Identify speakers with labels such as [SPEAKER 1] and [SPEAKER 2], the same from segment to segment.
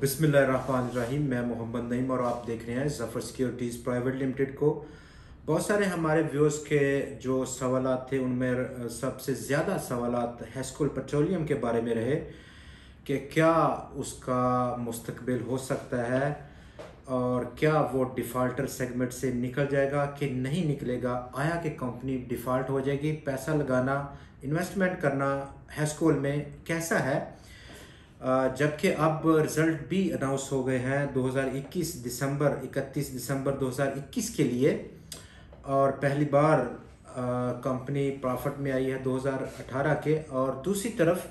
[SPEAKER 1] बिसमीम मैं मोहम्मद नईम और आप देख रहे हैं जफ़र सिक्योरिटीज़ प्राइवेट लिमिटेड को। बहुत सारे हमारे व्यूज़ के जो सवाल थे, उनमें सबसे ज़्यादा सवाल हैस्कुल पेट्रोलियम के बारे में रहे कि क्या उसका मुस्तबिल हो सकता है और क्या वो डिफ़ाल्टर सेगमेंट से निकल जाएगा कि नहीं निकलेगा। आया कि कंपनी डिफ़ाल्ट हो जाएगी। पैसा लगाना, इन्वेस्टमेंट करना हैस्कुल में कैसा है? जबकि अब रिज़ल्ट भी अनाउंस हो गए हैं 2021 दिसंबर 31 दिसंबर 2021 के लिए। और पहली बार कंपनी प्रॉफिट में आई है 2018 के। और दूसरी तरफ़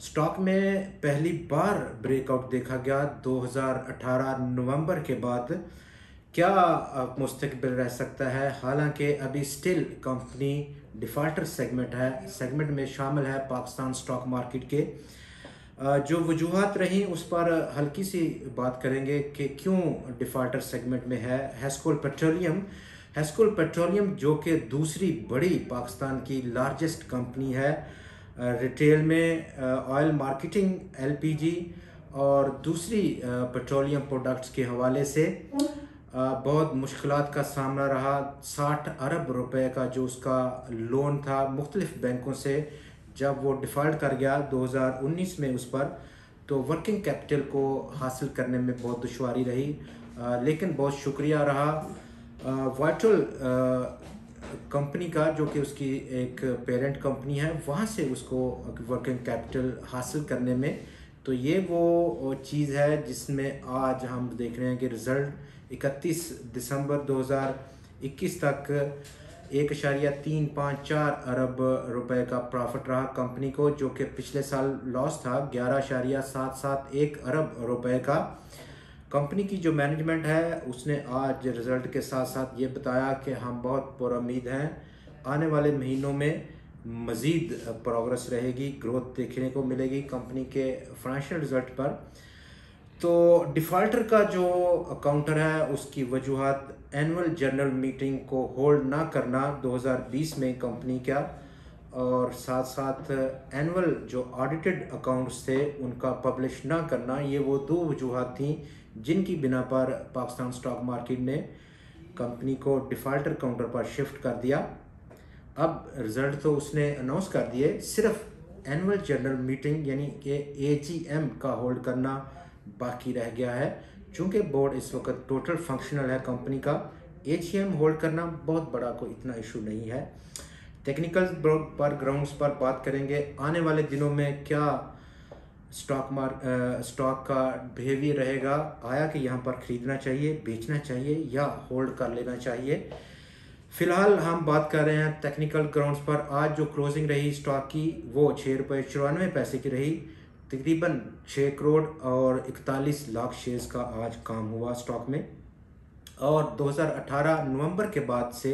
[SPEAKER 1] स्टॉक में पहली बार ब्रेकआउट देखा गया 2018 नवंबर के बाद। क्या मुस्तकबिल रह सकता है? हालाँकि अभी स्टिल कंपनी डिफ़ाल्टर सेगमेंट है। सेगमेंट में शामिल है पाकिस्तान स्टॉक मार्केट के। जो वजूहत रही, उस पर हल्की सी बात करेंगे कि क्यों डिफ़ाल्टर सेगमेंट में है हैस्कोल पेट्रोलियम हैस्कोल पेट्रोलियम जो कि दूसरी बड़ी पाकिस्तान की लार्जेस्ट कंपनी है रिटेल में ऑयल मार्केटिंग एलपीजी और दूसरी पेट्रोलियम प्रोडक्ट्स के हवाले से बहुत मुश्किल का सामना रहा। 60 अरब रुपए का जो उसका लोन था, मुख्तलिफ़ बैंकों से जब वो डिफ़ॉल्ट कर गया 2019 में उस पर तो वर्किंग कैपिटल को हासिल करने में बहुत दुशारी रही। आ, लेकिन बहुत शुक्रिया रहा। वाइटल कंपनी का जो कि उसकी एक पेरेंट कंपनी है वहाँ से उसको वर्किंग कैपिटल हासिल करने में। तो ये वो चीज़ है जिसमें आज हम देख रहे हैं कि रिज़ल्ट 31 दिसंबर 2021 तक एक अशारिया तीन पाँच चार अरब रुपए का प्रॉफिट रहा कंपनी को, जो कि पिछले साल लॉस था। ग्यारह अशारिया सात सात एक अरब रुपए का। कंपनी की जो मैनेजमेंट है, उसने आज रिज़ल्ट के साथ साथ ये बताया कि हम बहुत पुरुद हैं। आने वाले महीनों में मज़ीद प्रोग्रेस रहेगी ग्रोथ देखने को मिलेगी कंपनी के फाइनेंशियल रिज़ल्ट पर। तो डिफ़ाल्टर का जो काउंटर है, उसकी वजूहत एनुअल जनरल मीटिंग को होल्ड ना करना 2020 में कंपनी का और साथ साथ एनुअल जो ऑडिटेड अकाउंट्स थे, उनका पब्लिश ना करना, ये वो दो वजूहत थी जिनकी बिना पर पाकिस्तान स्टॉक मार्केट ने कंपनी को डिफ़ाल्टर काउंटर पर शिफ्ट कर दिया। अब रिज़ल्ट तो उसने अनाउंस कर दिए, सिर्फ़ एनुअल जनरल मीटिंग यानी कि एजीएम का होल्ड करना बाकी रह गया है। चूँकि बोर्ड इस वक्त टोटल फंक्शनल है कंपनी का एच होल्ड करना बहुत बड़ा कोई इतना इशू नहीं है। टेक्निकल पर ग्राउंड्स पर बात करेंगे। आने वाले दिनों में क्या स्टॉक मार्क स्टॉक का बिहेवियर रहेगा, आया कि यहाँ पर ख़रीदना चाहिए, बेचना चाहिए या होल्ड कर लेना चाहिए। फ़िलहाल हम बात कर रहे हैं टेक्निकल ग्राउंड्स पर। आज जो क्लोजिंग रही स्टॉक की, वो छः रुपये चौरानवे पैसे की रही। तकरीबन छः करोड़ और इकतालीस लाख शेयर्स का आज काम हुआ स्टॉक में। और 2018 नवंबर के बाद से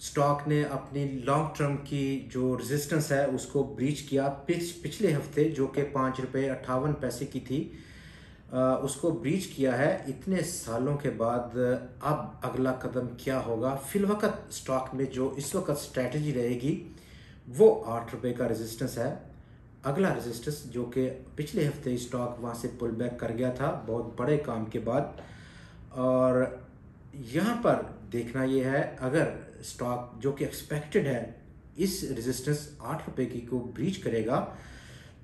[SPEAKER 1] स्टॉक ने अपनी लॉन्ग टर्म की जो रेजिस्टेंस है, उसको ब्रीच किया। पिछ, पिछले हफ़्ते जो कि पाँच रुपये अट्ठावन पैसे की थी उसको ब्रीच किया है। इतने सालों के बाद अब अगला कदम क्या होगा? फिलवक्त स्टॉक में जो इस वक्त स्ट्रैटेजी रहेगी, वो आठ रुपये का रेजिस्टेंस है। अगला रेजिस्टेंस जो कि पिछले हफ़्ते स्टॉक वहाँ से पुल बैक कर गया था, बहुत बड़े काम के बाद। और यहाँ पर देखना ये है, अगर स्टॉक जो कि एक्सपेक्टेड है, इस रेजिस्टेंस आठ रुपये की को ब्रीच करेगा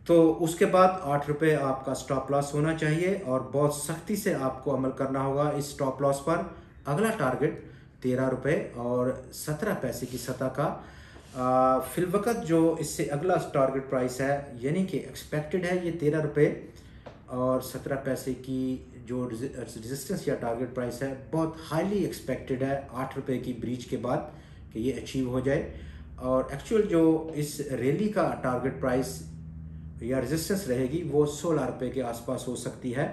[SPEAKER 1] तो उसके बाद आठ रुपये आपका स्टॉप लॉस होना चाहिए और बहुत सख्ती से आपको अमल करना होगा इस स्टॉप लॉस पर। अगला टारगेट तेरह रुपये और सत्रह पैसे की सतह का। फिलवक़त जो इससे अगला टारगेट प्राइस है, यानी कि एक्सपेक्टेड है, ये तेरह रुपये और सत्रह पैसे की जो रेजिस्टेंस या टारगेट प्राइस है, बहुत हाईली एक्सपेक्टेड है, आठ रुपये की ब्रीच के बाद कि ये अचीव हो जाए। और एक्चुअल जो इस रैली का टारगेट प्राइस या रेजिस्टेंस रहेगी, वो सोलह रुपये के आसपास हो सकती है।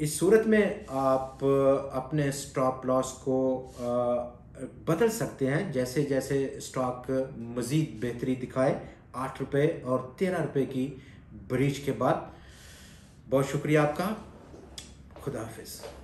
[SPEAKER 1] इस सूरत में आप अपने स्टॉप लॉस को बदल सकते हैं। जैसे जैसे स्टॉक मज़ीद बेहतरी दिखाए, आठ रुपये और तेरह रुपये की ब्रीच के बाद। बहुत शुक्रिया आपका। खुदा हाफिज़।